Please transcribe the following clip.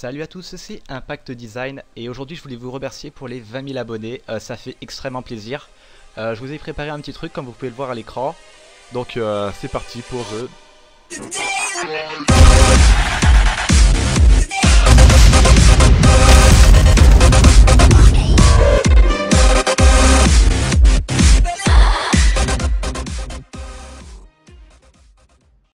Salut à tous, c'est Impact Design et aujourd'hui je voulais vous remercier pour les 20 000 abonnés, euh, ça fait extrêmement plaisir. Euh, je vous ai préparé un petit truc comme vous pouvez le voir à l'écran. Donc euh, c'est parti pour The